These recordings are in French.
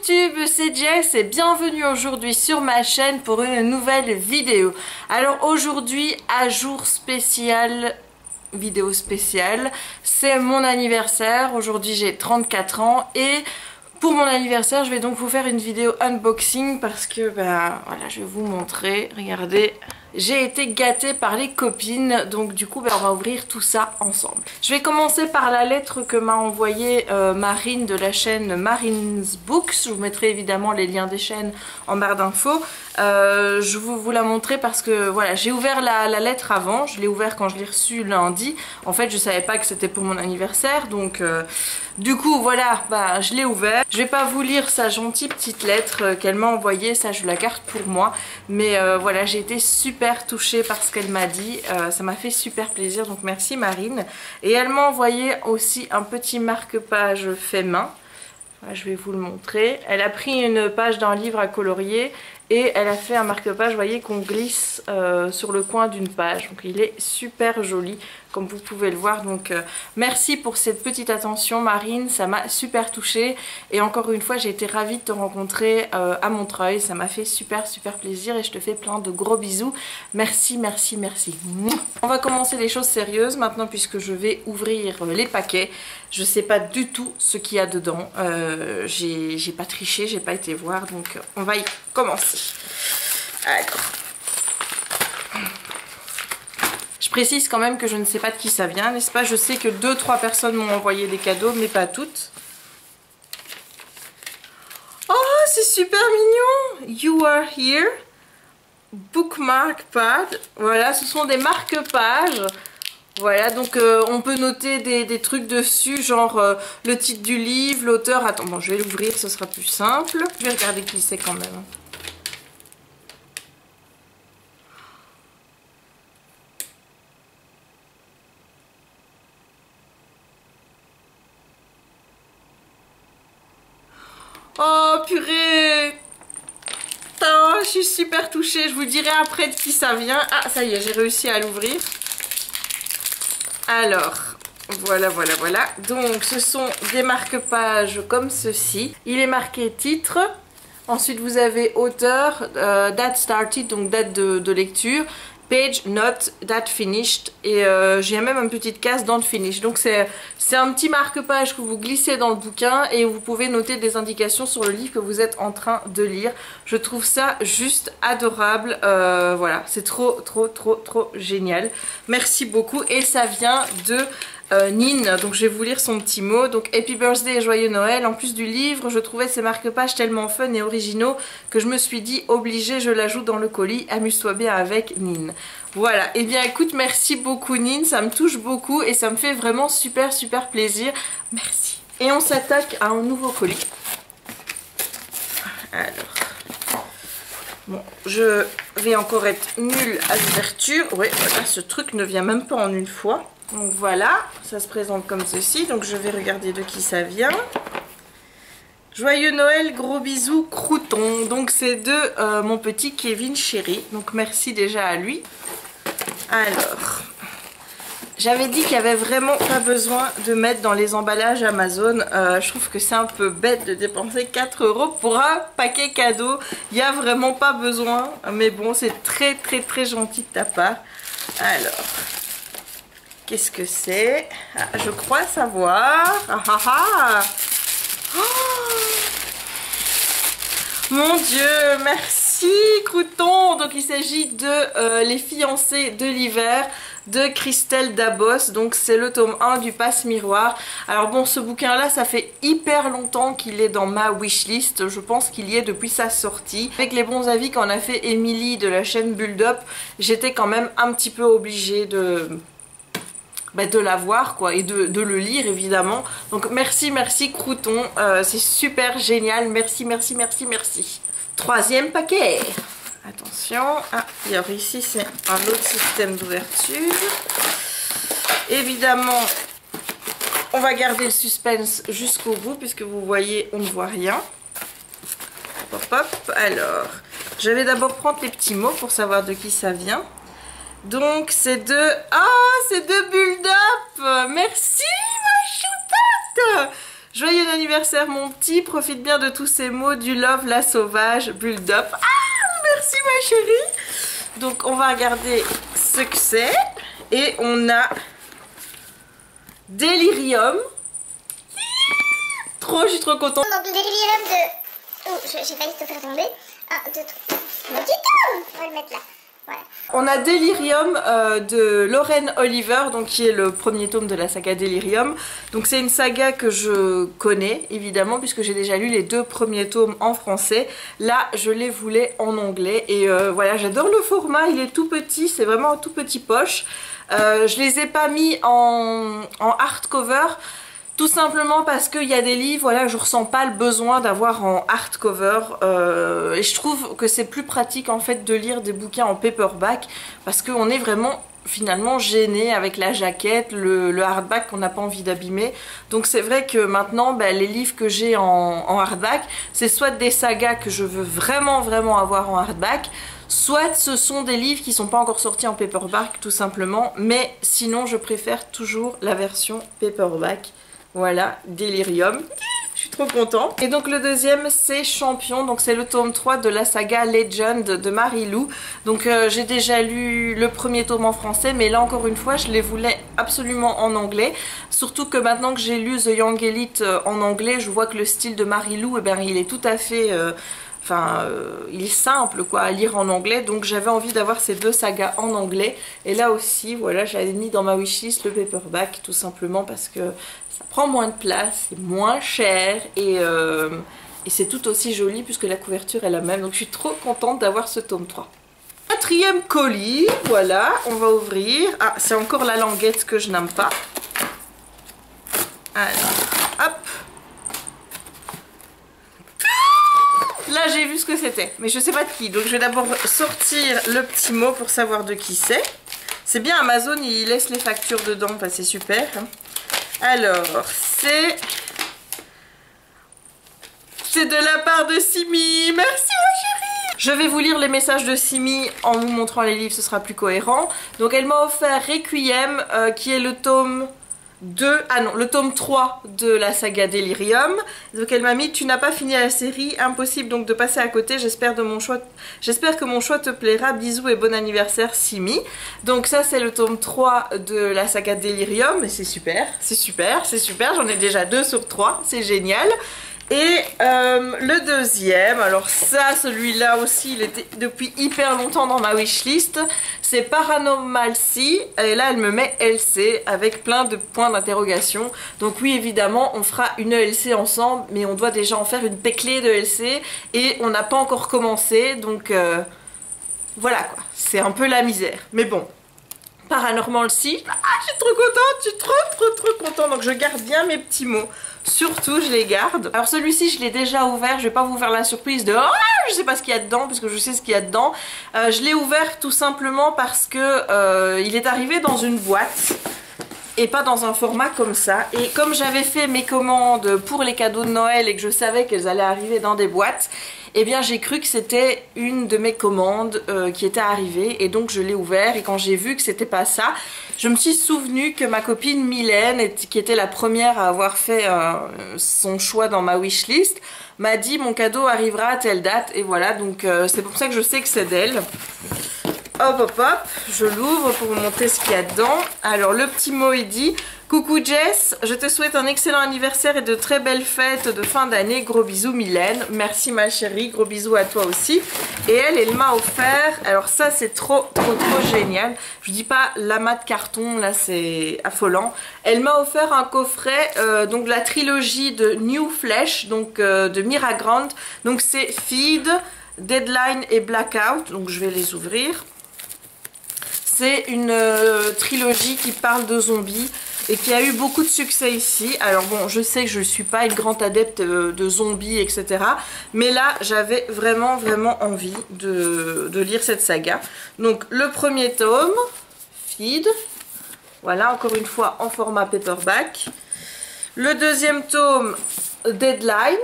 Booktube, c'est Jess et bienvenue aujourd'hui sur ma chaîne pour une nouvelle vidéo. Alors aujourd'hui, à jour spécial, vidéo spéciale, c'est mon anniversaire. Aujourd'hui j'ai 34 ans et pour mon anniversaire, je vais donc vous faire une vidéo unboxing parce que ben voilà, je vais vous montrer. Regardez, j'ai été gâtée par les copines donc du coup ben, on va ouvrir tout ça ensemble. Je vais commencer par la lettre que m'a envoyée euh, Marine de la chaîne Marine's Books. Je vous mettrai évidemment les liens des chaînes en barre d'infos. Euh, je vais vous la montrer parce que voilà j'ai ouvert la, lettre avant, je l'ai ouvert quand je l'ai reçue lundi. En fait je savais pas que c'était pour mon anniversaire donc euh, du coup voilà bah, je l'ai ouvert. Je vais pas vous lire sa gentille petite lettre qu'elle m'a envoyée, ça je la garde pour moi. Mais voilà j'ai été super touchée par ce qu'elle m'a dit. Euh, ça m'a fait super plaisir, donc merci Marine. Et elle m'a envoyé aussi un petit marque-page fait main. Je vais vous le montrer. Elle a pris une page d'un livre à colorier et elle a fait un marque-page, vous voyez, qu'on glisse euh, sur le coin d'une page. Donc il est super joli, comme vous pouvez le voir. Donc euh, merci pour cette petite attention Marine, ça m'a super touchée. Et encore une fois, j'ai été ravie de te rencontrer euh, à Montreuil. Ça m'a fait super super plaisir et je te fais plein de gros bisous. Merci, merci, merci. On va commencer les choses sérieuses maintenant puisque je vais ouvrir les paquets. Je sais pas du tout ce qu'il y a dedans. j'ai pas triché, j'ai pas été voir. Donc on va y commencer. Je précise quand même que je ne sais pas de qui ça vient, n'est-ce pas? Je sais que 2-3 personnes m'ont envoyé des cadeaux, mais pas toutes. Oh, c'est super mignon You are here Bookmark pad. Voilà, ce sont des marque-pages. Voilà, donc euh, on peut noter des, trucs dessus, genre euh, le titre du livre, l'auteur. Attends, bon, je vais l'ouvrir, ce sera plus simple. Je vais regarder qui c'est quand même. Oh purée Je suis super touchée, je vous dirai après de qui ça vient. Ah ça y est, j'ai réussi à l'ouvrir. Alors, voilà, voilà, voilà. Donc ce sont des marque-pages comme ceci. Il est marqué titre. Ensuite vous avez auteur, euh, date started, donc date de lecture page not that finished et euh, j'ai même une petite case don't finish donc c'est un petit marque-page que vous glissez dans le bouquin et vous pouvez noter des indications sur le livre que vous êtes en train de lire. Je trouve ça juste adorable euh, voilà. C'est trop trop trop trop génial. Merci beaucoup et ça vient de euh, Nin, donc je vais vous lire son petit mot. Donc Happy Birthday et Joyeux Noël. En plus du livre, je trouvais ces marque-pages tellement fun et originaux que je me suis dit obligé, je l'ajoute dans le colis. Amuse-toi bien avec Nin. Voilà, et eh bien écoute, merci beaucoup Nin, ça me touche beaucoup et ça me fait vraiment super super plaisir. Merci. Et on s'attaque à un nouveau colis. Alors, bon, je vais encore être nulle à l'ouverture. Ouais, voilà, ce truc ne vient même pas en une fois. Donc voilà, ça se présente comme ceci. Donc je vais regarder de qui ça vient. Joyeux Noël, gros bisous, crouton. Donc c'est de euh, mon petit Kevin Chéri. Donc merci déjà à lui. Alors, j'avais dit qu'il n'y avait vraiment pas besoin de mettre dans les emballages Amazon. Euh, je trouve que c'est un peu bête de dépenser 4 euros pour un paquet cadeau. Il n'y a vraiment pas besoin. Mais bon, c'est très très très gentil de ta part. Alors, Qu'est-ce que c'est? Ah, Je crois savoir. Ah, ah, oh Mon Dieu, merci Crouton Donc il s'agit de euh, Les fiancés de l'hiver de Christelle Dabos, donc c'est le tome 1 du passe miroir. Alors bon, ce bouquin là, ça fait hyper longtemps qu'il est dans ma wishlist, je pense qu'il y est depuis sa sortie. Avec les bons avis qu'en a fait Emily de la chaîne Build j'étais quand même un petit peu obligée de bah, de l'avoir quoi et de, le lire évidemment. Donc merci merci Crouton. Euh, c'est super génial. Merci merci merci merci. Troisième paquet. Attention. Ah alors ici c'est un autre système d'ouverture. Évidemment on va garder le suspense jusqu'au bout puisque vous voyez on ne voit rien. Hop hop. Alors je vais d'abord prendre les petits mots pour savoir de qui ça vient donc c'est de... Ah, c'est de Build Merci ma choupette Joyeux anniversaire mon petit, profite bien de tous ces mots, du love, la sauvage, build. Ah, merci ma chérie. Donc on va regarder ce que c'est. Et on a Delirium. Trop, je suis trop contente. Donc Delirium de... Oh, j'ai failli te faire tomber. Un, deux, trois. Petit On va le mettre là. On a Delirium euh, de Lorraine Oliver, donc qui est le premier tome de la saga Delirium. Donc c'est une saga que je connais évidemment puisque j'ai déjà lu les deux premiers tomes en français. Là je les voulais en anglais et euh, voilà j'adore le format, il est tout petit, c'est vraiment un tout petit poche. Euh, je les ai pas mis en, en hardcover tout simplement parce qu'il y a des livres, voilà, je ressens pas le besoin d'avoir en hardcover. Euh, et je trouve que c'est plus pratique en fait de lire des bouquins en paperback parce qu'on est vraiment finalement gêné avec la jaquette, le, hardback qu'on n'a pas envie d'abîmer. Donc c'est vrai que maintenant, ben, les livres que j'ai en, en, hardback, c'est soit des sagas que je veux vraiment vraiment avoir en hardback, soit ce sont des livres qui sont pas encore sortis en paperback tout simplement, mais sinon je préfère toujours la version paperback. Voilà, Delirium. Je suis trop contente. Et donc le deuxième c'est Champion, donc c'est le tome 3 de la saga Legend de Marie-Lou. Donc euh, j'ai déjà lu le premier tome en français, mais là encore une fois je les voulais absolument en anglais. Surtout que maintenant que j'ai lu The Young Elite euh, en anglais, je vois que le style de Marie-Lou, eh ben, il est tout à fait... Euh, Enfin, il est simple quoi à lire en anglais, donc j'avais envie d'avoir ces deux sagas en anglais. Et là aussi, voilà, j'avais mis dans ma wishlist le paperback, tout simplement parce que prend moins de place, c'est moins cher et, euh, et c'est tout aussi joli puisque la couverture est la même. Donc je suis trop contente d'avoir ce tome 3. Quatrième colis, voilà, on va ouvrir. Ah, c'est encore la languette que je n'aime pas. Alors, hop Là, j'ai vu ce que c'était, mais je sais pas de qui. Donc, je vais d'abord sortir le petit mot pour savoir de qui c'est. C'est bien, Amazon, il laisse les factures dedans. Enfin, c'est super. Alors, c'est... C'est de la part de Simi. Merci, chérie Je vais vous lire les messages de Simi en vous montrant les livres, ce sera plus cohérent. Donc, elle m'a offert Requiem, euh, qui est le tome 2, ah non, le tome 3 de la saga Delirium. Donc elle m'a mis, tu n'as pas fini la série, impossible donc de passer à côté, j'espère que mon choix te plaira, bisous et bon anniversaire Simi. Donc ça c'est le tome 3 de la saga Delirium, et c'est super, c'est super, c'est super, j'en ai déjà 2 sur 3, c'est génial. Et euh, le deuxième, alors ça, celui-là aussi, il était depuis hyper longtemps dans ma wishlist. C'est Paranormal C. Et là, elle me met LC avec plein de points d'interrogation. Donc oui, évidemment, on fera une LC ensemble, mais on doit déjà en faire une péclée de LC. Et on n'a pas encore commencé, donc euh, voilà quoi. C'est un peu la misère. Mais bon, Paranormal C. Ah, je suis trop contente, je suis trop trop trop contente. Donc je garde bien mes petits mots. Surtout, je les garde. Alors celui-ci, je l'ai déjà ouvert. Je vais pas vous faire la surprise de oh, je sais pas ce qu'il y a dedans parce que je sais ce qu'il y a dedans. Euh, je l'ai ouvert tout simplement parce que euh, il est arrivé dans une boîte et pas dans un format comme ça. Et comme j'avais fait mes commandes pour les cadeaux de Noël et que je savais qu'elles allaient arriver dans des boîtes, eh bien j'ai cru que c'était une de mes commandes euh, qui était arrivée et donc je l'ai ouvert et quand j'ai vu que c'était pas ça, je me suis souvenu que ma copine Mylène, qui était la première à avoir fait euh, son choix dans ma wishlist, m'a dit mon cadeau arrivera à telle date et voilà donc euh, c'est pour ça que je sais que c'est d'elle. Hop hop hop, je l'ouvre pour vous montrer ce qu'il y a dedans. Alors le petit mot il dit Coucou Jess, je te souhaite un excellent anniversaire et de très belles fêtes de fin d'année. Gros bisous Mylène. Merci ma chérie, gros bisous à toi aussi. Et elle, elle m'a offert, alors ça c'est trop trop trop génial. Je dis pas l'amas de carton, là c'est affolant. Elle m'a offert un coffret, euh, donc la trilogie de New Flesh, donc euh, de Miragrand. Donc c'est Feed, Deadline et Blackout, donc je vais les ouvrir. C'est une euh, trilogie qui parle de zombies et qui a eu beaucoup de succès ici. Alors bon, je sais que je ne suis pas une grande adepte euh, de zombies, etc. Mais là, j'avais vraiment, vraiment envie de, lire cette saga. Donc, le premier tome, Feed. Voilà, encore une fois, en format paperback. Le deuxième tome, Deadline.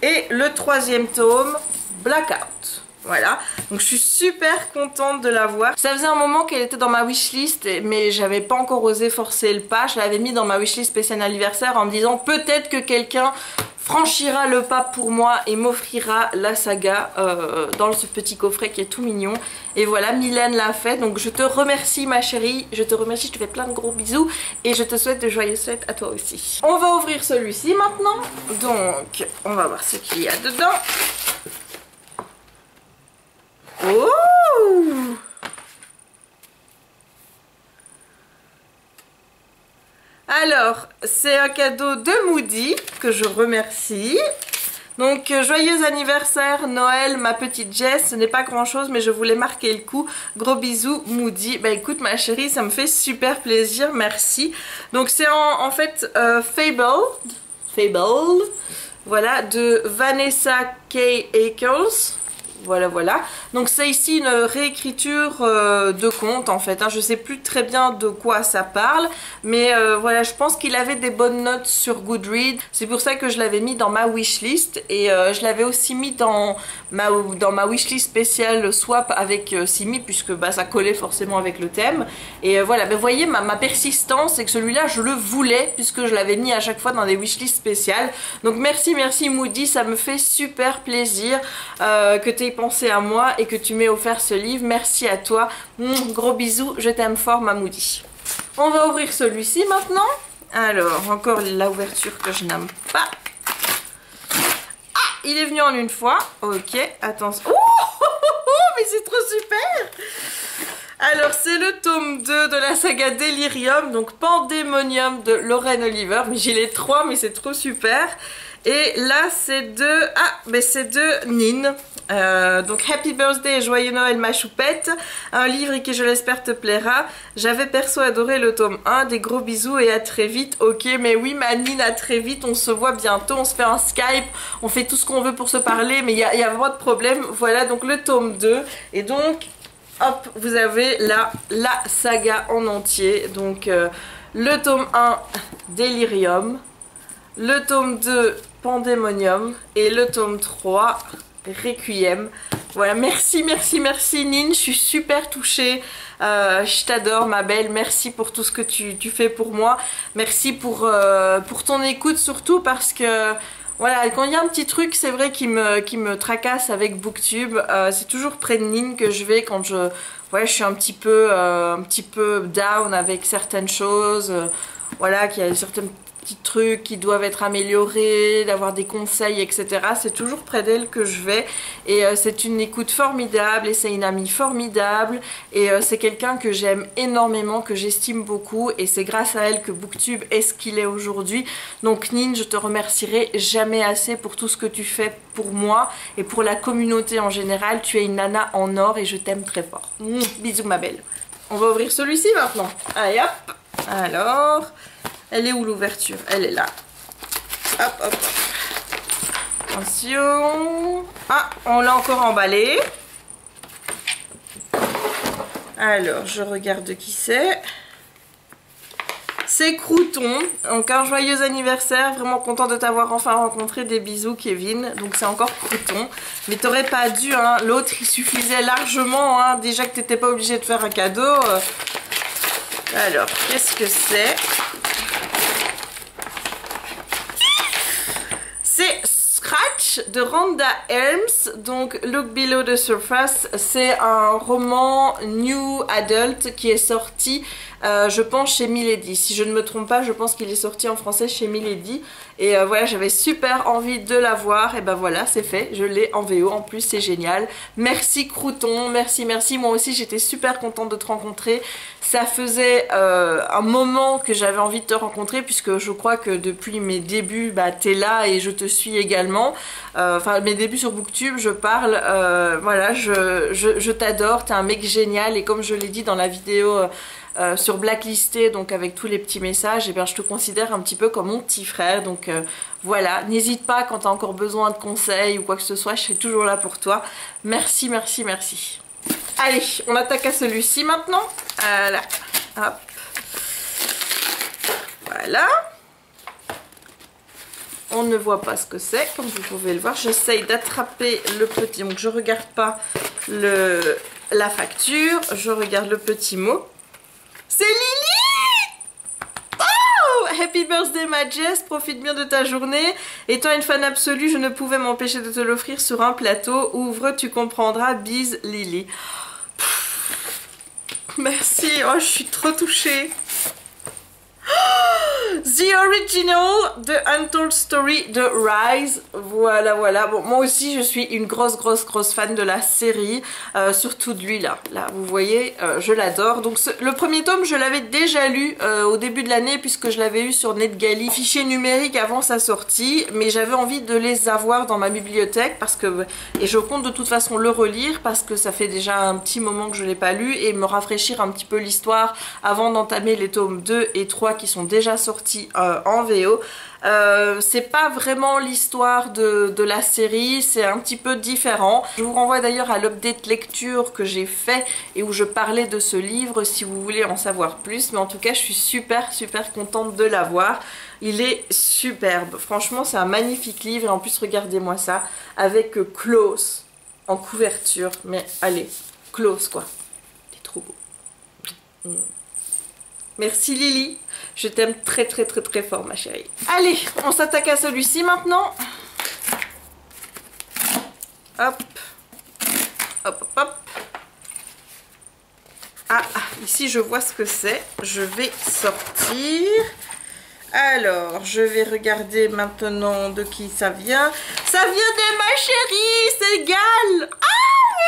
Et le troisième tome, Blackout. Voilà, donc je suis super contente de l'avoir. Ça faisait un moment qu'elle était dans ma wishlist, mais j'avais pas encore osé forcer le pas. Je l'avais mis dans ma wishlist spécial anniversaire en me disant peut-être que quelqu'un franchira le pas pour moi et m'offrira la saga euh, dans ce petit coffret qui est tout mignon. Et voilà, Mylène l'a fait. Donc je te remercie ma chérie, je te remercie, je te fais plein de gros bisous et je te souhaite de joyeuses fêtes à toi aussi. On va ouvrir celui-ci maintenant. Donc on va voir ce qu'il y a dedans. Alors, c'est un cadeau de Moody que je remercie. Donc, euh, joyeux anniversaire, Noël, ma petite Jess. Ce n'est pas grand chose, mais je voulais marquer le coup. Gros bisous, Moody. Bah écoute, ma chérie, ça me fait super plaisir. Merci. Donc, c'est en, fait euh, Fable. Fable. Voilà, de Vanessa K. Akers voilà voilà. Donc c'est ici une réécriture euh, de conte en fait hein. je sais plus très bien de quoi ça parle mais euh, voilà je pense qu'il avait des bonnes notes sur Goodreads. C'est pour ça que je l'avais mis dans ma wishlist et euh, je l'avais aussi mis dans ma, dans ma wishlist spéciale swap avec Simi puisque bah, ça collait forcément avec le thème. Et voilà. Mais voyez ma, ma persistance c'est que celui-là je le voulais puisque je l'avais mis à chaque fois dans des wishlists spéciales. Donc merci merci Moody. Ça me fait super plaisir que tu pensé à moi et que tu m'aies offert ce livre. Merci à toi. gros bisous, je t'aime fort Mamoudi. On va ouvrir celui-ci maintenant. Alors, encore la ouverture que je n'aime pas. Ah, il est venu en une fois. Ok, attention. Oh, mais c'est trop super alors c'est le tome 2 de la saga Delirium, donc Pandemonium de Lorraine Oliver. Mais j'ai les trois, mais c'est trop super. Et là c'est de... Ah, mais c'est de Nin. Euh, donc Happy Birthday et Joyeux Noël ma choupette, un livre qui je l'espère te plaira. J'avais perso adoré le tome 1, des gros bisous et à très vite. Ok mais oui Manine à très vite, on se voit bientôt, on se fait un Skype, on fait tout ce qu'on veut pour se parler mais il y a, a vraiment de problème. Voilà donc le tome 2 et donc hop vous avez là la saga en entier. Donc euh, le tome 1 Delirium, le tome 2 Pandemonium et le tome 3 Requiem. Voilà, merci, merci, merci Nine, je suis super touchée. Euh, je t'adore ma belle, merci pour tout ce que tu, fais pour moi. Merci pour, euh, pour ton écoute surtout parce que voilà, quand il y a un petit truc, c'est vrai qui me, qui me tracasse avec Booktube, euh, c'est toujours près de Nine que je vais quand je, je suis un petit peu, un petit peu down avec certaines choses. voilà, qu'il y a certaines trucs qui doivent être améliorés, d'avoir des conseils, etc. C'est toujours près d'elle que je vais et euh, c'est une écoute formidable et c'est une amie formidable et euh, c'est quelqu'un que j'aime énormément, que j'estime beaucoup et c'est grâce à elle que Booktube est ce qu'il est aujourd'hui. Donc Nin, je te remercierai jamais assez pour tout ce que tu fais pour moi et pour la communauté en général. Tu es une nana en or et je t'aime très fort. bisous ma belle. On va ouvrir celui-ci maintenant. Allez hop Alors, elle est où l'ouverture? Elle est là. Hop, hop. Attention. Ah, on l'a encore emballé. Alors, je regarde qui c'est. C'est Crouton. Donc un joyeux anniversaire. Vraiment content de t'avoir enfin rencontré. Des bisous Kevin. Donc c'est encore Crouton. Mais t'aurais pas dû. Hein. L'autre il suffisait largement. Hein. Déjà que t'étais pas obligé de faire un cadeau. Alors, qu'est-ce que c'est? De Rhonda Helms, donc Look Below the Surface, c'est un roman new adult qui est sorti euh, je pense chez Milady. Si je ne me trompe pas, je pense qu'il est sorti en français chez Milady. Et euh, voilà, j'avais super envie de l'avoir. Et ben voilà, c'est fait. Je l'ai en VO. En plus, c'est génial. Merci Crouton. Merci, merci. Moi aussi, j'étais super contente de te rencontrer. Ça faisait euh, un moment que j'avais envie de te rencontrer puisque je crois que depuis mes débuts, bah, t'es là et je te suis également. Enfin, mes débuts sur Booktube, je parle. voilà, je, je, je t'adore. T'es un mec génial. Et comme je l'ai dit dans la vidéo euh, sur Blacklisté, donc avec tous les petits messages, et eh bien je te considère un petit peu comme mon petit frère. Donc euh, voilà, n'hésite pas quand tu as encore besoin de conseils ou quoi que ce soit, je serai toujours là pour toi. Merci, merci, merci. Allez, on attaque à celui-ci maintenant. Voilà, hop. Voilà. on ne voit pas ce que c'est, comme vous pouvez le voir. J'essaye d'attraper le petit, donc je regarde pas le, la facture, je regarde le petit mot. C'est Lily Oh Happy birthday ma profite bien de ta journée. Étant une fan absolue, je ne pouvais m'empêcher de te l'offrir sur un plateau. Ouvre, tu comprendras. Bise Lily. Merci, oh je suis trop touchée. The Original, The Untold Story de Rise. Voilà, voilà. Bon, moi aussi, je suis une grosse, grosse, grosse fan de la série. Euh, surtout de lui, là. Là, vous voyez, euh, je l'adore. Donc, le premier tome, je l'avais déjà lu euh, au début de l'année, puisque je l'avais eu sur NetGalley, fichier numérique avant sa sortie. Mais j'avais envie de les avoir dans ma bibliothèque, parce que... Et je compte de toute façon le relire, parce que ça fait déjà un petit moment que je ne l'ai pas lu, et me rafraîchir un petit peu l'histoire avant d'entamer les tomes 2 et 3 qui sont déjà sortis euh, en VO. Euh, c'est pas vraiment l'histoire de, la série, c'est un petit peu différent. Je vous renvoie d'ailleurs à l'update lecture que j'ai fait et où je parlais de ce livre si vous voulez en savoir plus. Mais en tout cas, je suis super super contente de l'avoir. Il est superbe. Franchement, c'est un magnifique livre et en plus, regardez-moi ça avec Klaus en couverture. Mais allez, Klaus quoi. Il est trop beau. Mm. Merci Lily. Je t'aime très très très très fort ma chérie. Allez, on s'attaque à celui-ci maintenant. Hop. Hop, hop, hop. Ah, ici je vois ce que c'est. Je vais sortir. Alors, je vais regarder maintenant de qui ça vient. Ça vient de ma chérie, c'est Gal. Ah,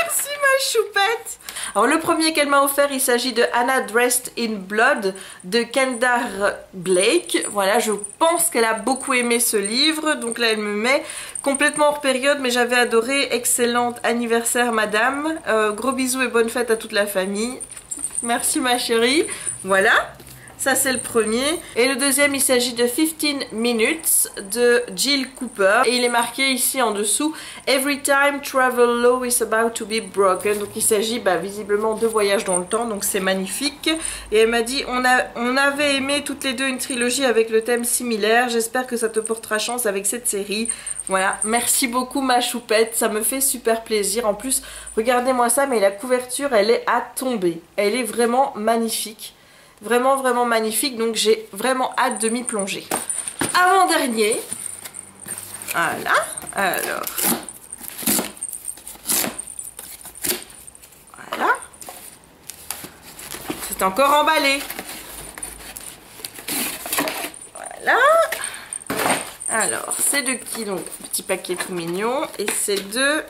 merci ma choupette. Alors le premier qu'elle m'a offert, il s'agit de Anna Dressed in Blood de Kendar Blake. Voilà, je pense qu'elle a beaucoup aimé ce livre, donc là elle me met complètement hors période, mais j'avais adoré. Excellent anniversaire madame. Euh, gros bisous et bonne fête à toute la famille. Merci ma chérie. Voilà. Ça, c'est le premier. Et le deuxième, il s'agit de 15 Minutes de Jill Cooper. Et il est marqué ici en dessous Every time travel law is about to be broken. Donc il s'agit bah, visiblement de voyage dans le temps. Donc c'est magnifique. Et elle m'a dit on, a, on avait aimé toutes les deux une trilogie avec le thème similaire. J'espère que ça te portera chance avec cette série. Voilà, merci beaucoup ma choupette, ça me fait super plaisir. En plus, regardez-moi ça, mais la couverture, elle est à tomber. Elle est vraiment magnifique. Vraiment, vraiment magnifique. Donc, j'ai vraiment hâte de m'y plonger. Avant-dernier. Voilà. Alors. Voilà. C'est encore emballé. Voilà. Alors, c'est de qui donc Petit paquet tout mignon. Et c'est de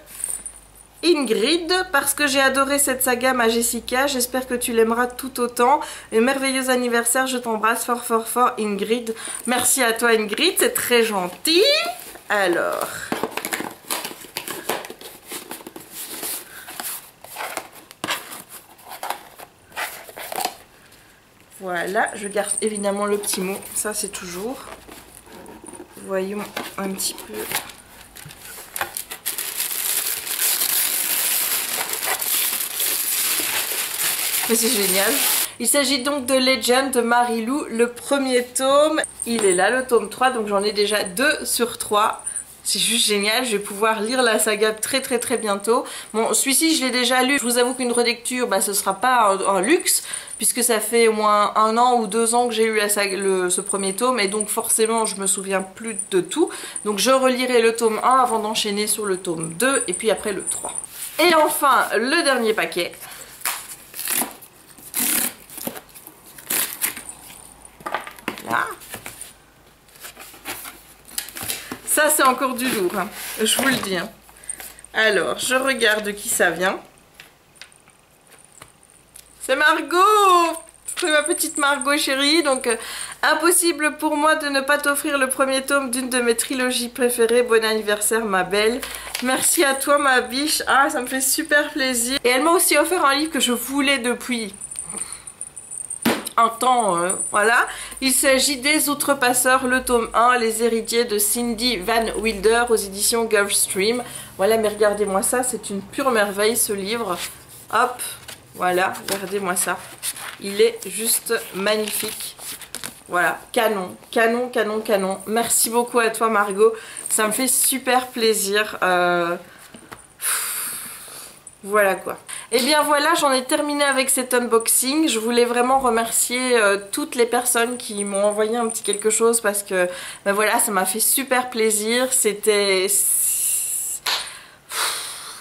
Ingrid parce que j'ai adoré cette saga ma Jessica, j'espère que tu l'aimeras tout autant. Et merveilleux anniversaire, je t'embrasse fort fort fort Ingrid. Merci à toi Ingrid, c'est très gentil. Alors... Voilà, je garde évidemment le petit mot, ça c'est toujours. Voyons un petit peu c'est génial. Il s'agit donc de Legend de Marilou, le premier tome. Il est là, le tome 3, donc j'en ai déjà 2 sur 3. C'est juste génial, je vais pouvoir lire la saga très très très bientôt. Bon, celui-ci je l'ai déjà lu, je vous avoue qu'une relecture, bah, ce sera pas un, luxe, puisque ça fait au moins un an ou deux ans que j'ai lu ce premier tome, et donc forcément je me souviens plus de tout. Donc je relirai le tome 1 avant d'enchaîner sur le tome 2, et puis après le 3. Et enfin, le dernier paquet. Ça, c'est encore du lourd. Hein. Je vous le dis. Hein. Alors, je regarde de qui ça vient. C'est Margot C'est ma petite Margot chérie. Donc, euh, impossible pour moi de ne pas t'offrir le premier tome d'une de mes trilogies préférées. Bon anniversaire, ma belle. Merci à toi, ma biche. Ah, ça me fait super plaisir. Et elle m'a aussi offert un livre que je voulais depuis un temps, euh, voilà. Il s'agit des Outrepasseurs, le tome 1, les héritiers de Cindy Van Wilder aux éditions Gulfstream. Voilà, mais regardez-moi ça, c'est une pure merveille ce livre. Hop, voilà, regardez-moi ça. Il est juste magnifique. Voilà, canon, canon, canon, canon. Merci beaucoup à toi Margot. Ça me fait super plaisir. Euh, voilà quoi. Et eh bien voilà, j'en ai terminé avec cet unboxing. Je voulais vraiment remercier euh, toutes les personnes qui m'ont envoyé un petit quelque chose parce que ben voilà, ça m'a fait super plaisir. C'était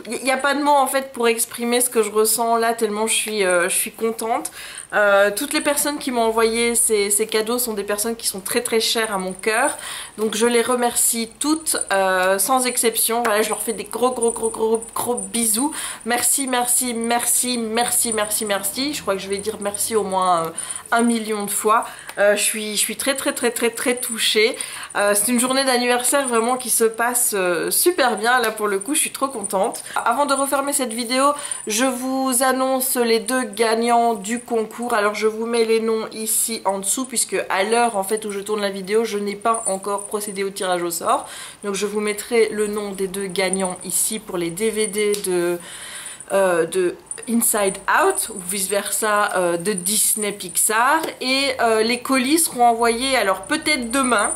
il n'y a pas de mots en fait pour exprimer ce que je ressens là tellement je suis, euh, je suis contente. Euh, toutes les personnes qui m'ont envoyé ces, cadeaux sont des personnes qui sont très très chères à mon cœur. Donc je les remercie toutes euh, sans exception. Voilà, je leur fais des gros gros gros gros gros bisous. Merci, merci, merci, merci, merci, merci. Je crois que je vais dire merci au moins un million de fois. je, suis, je suis très très très très très touchée. C'est une journée d'anniversaire vraiment qui se passe super bien. Là pour le coup je suis trop contente. Avant de refermer cette vidéo, je vous annonce les deux gagnants du concours. Alors je vous mets les noms ici en dessous puisque à l'heure en fait où je tourne la vidéo, je n'ai pas encore procédé au tirage au sort. Donc je vous mettrai le nom des deux gagnants ici pour les DVD de... Euh, de Inside Out ou vice versa euh, de Disney Pixar et euh, les colis seront envoyés alors peut-être demain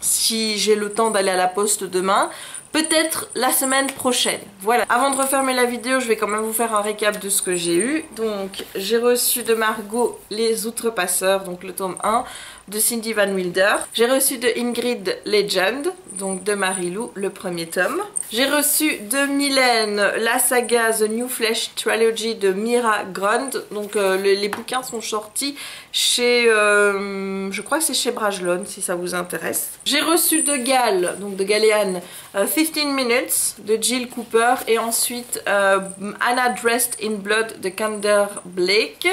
si j'ai le temps d'aller à la poste demain peut-être la semaine prochaine. Voilà. Avant de refermer la vidéo, je vais quand même vous faire un récap de ce que j'ai eu. Donc, j'ai reçu de Margot Les Outrepasseurs, donc le tome 1 de Cindy Van Wilder. J'ai reçu de Ingrid Legend, donc de Marie-Lou, le premier tome. J'ai reçu de Mylène la saga The New Flesh Trilogy de Mira Grund. Donc euh, les, bouquins sont sortis chez, euh, je crois que c'est chez Brajlon si ça vous intéresse. J'ai reçu de Gal, donc de Galéane, 15 euh, Minutes de Jill Cooper et ensuite Anna Dressed in Blood de Kander Blake.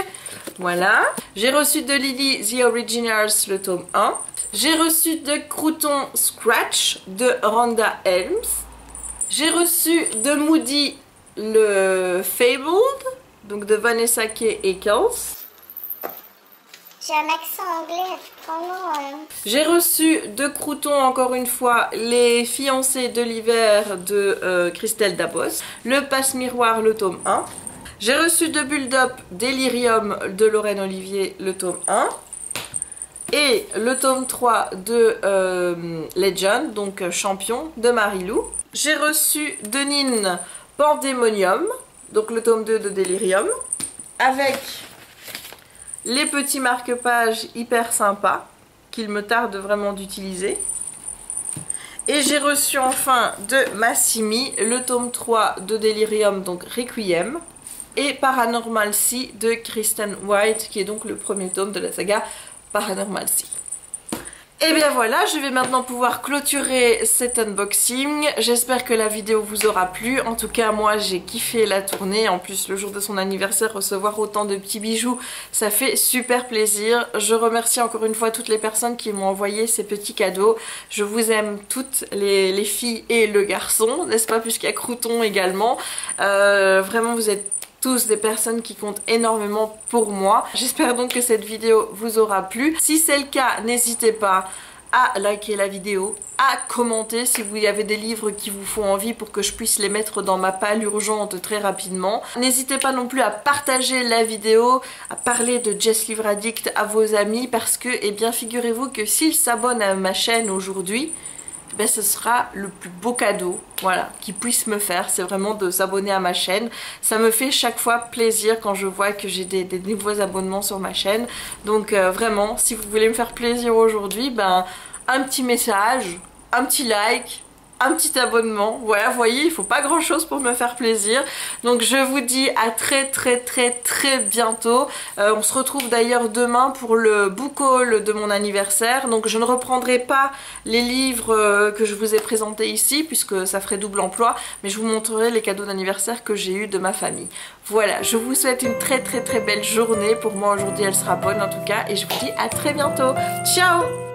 Voilà. J'ai reçu de Lily The Originals le tome 1. J'ai reçu de Crouton Scratch de Rhonda Helms. J'ai reçu de Moody le Fabled, donc de Vanessa K. Eccles. J'ai un accent anglais, euh. J'ai reçu de Crouton, encore une fois, les fiancés de l'hiver de euh, Christelle Dabos. Le passe-miroir, le tome 1. J'ai reçu de Bulldop Delirium de Lorraine Olivier, le tome 1 et le tome 3 de euh, Legend, donc euh, champion de Marilou. J'ai reçu de Nine Pandemonium, donc le tome 2 de Delirium, avec les petits marque-pages hyper sympas qu'il me tarde vraiment d'utiliser. Et j'ai reçu enfin de Massimi le tome 3 de Delirium, donc Requiem, et Paranormal Sea de Kristen White, qui est donc le premier tome de la saga Paranormal Sea. Et bien voilà, je vais maintenant pouvoir clôturer cet unboxing. J'espère que la vidéo vous aura plu. En tout cas, moi, j'ai kiffé la tournée. En plus, le jour de son anniversaire, recevoir autant de petits bijoux, ça fait super plaisir. Je remercie encore une fois toutes les personnes qui m'ont envoyé ces petits cadeaux. Je vous aime toutes, les, filles et le garçon, n'est-ce pas, puisqu'il y a Crouton également. Euh, vraiment, vous êtes tous des personnes qui comptent énormément pour moi. J'espère donc que cette vidéo vous aura plu. Si c'est le cas, n'hésitez pas à liker la vidéo, à commenter si vous avez des livres qui vous font envie pour que je puisse les mettre dans ma palle urgente très rapidement. N'hésitez pas non plus à partager la vidéo, à parler de Jess Livre Addict à vos amis parce que, eh bien, figurez-vous que s'ils s'abonnent à ma chaîne aujourd'hui, ben, ce sera le plus beau cadeau voilà, qu'ils puissent me faire. C'est vraiment de s'abonner à ma chaîne. Ça me fait chaque fois plaisir quand je vois que j'ai des, nouveaux abonnements sur ma chaîne. Donc euh, vraiment, si vous voulez me faire plaisir aujourd'hui, ben un petit message, un petit like, un petit abonnement. Voilà, vous voyez, il faut pas grand chose pour me faire plaisir. Donc je vous dis à très très très très bientôt. Euh, on se retrouve d'ailleurs demain pour le book haul de mon anniversaire. Donc je ne reprendrai pas les livres euh, que je vous ai présentés ici puisque ça ferait double emploi. Mais je vous montrerai les cadeaux d'anniversaire que j'ai eu de ma famille. Voilà, je vous souhaite une très très très belle journée. Pour moi aujourd'hui elle sera bonne en tout cas. Et je vous dis à très bientôt. Ciao